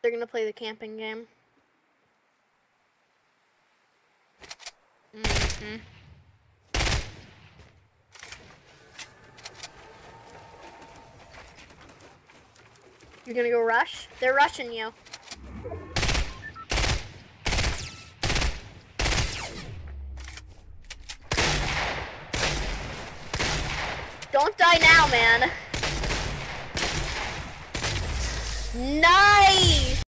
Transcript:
They're gonna play the camping game. Mm-hmm. You're gonna go rush? They're rushing you. Don't die now, man. No.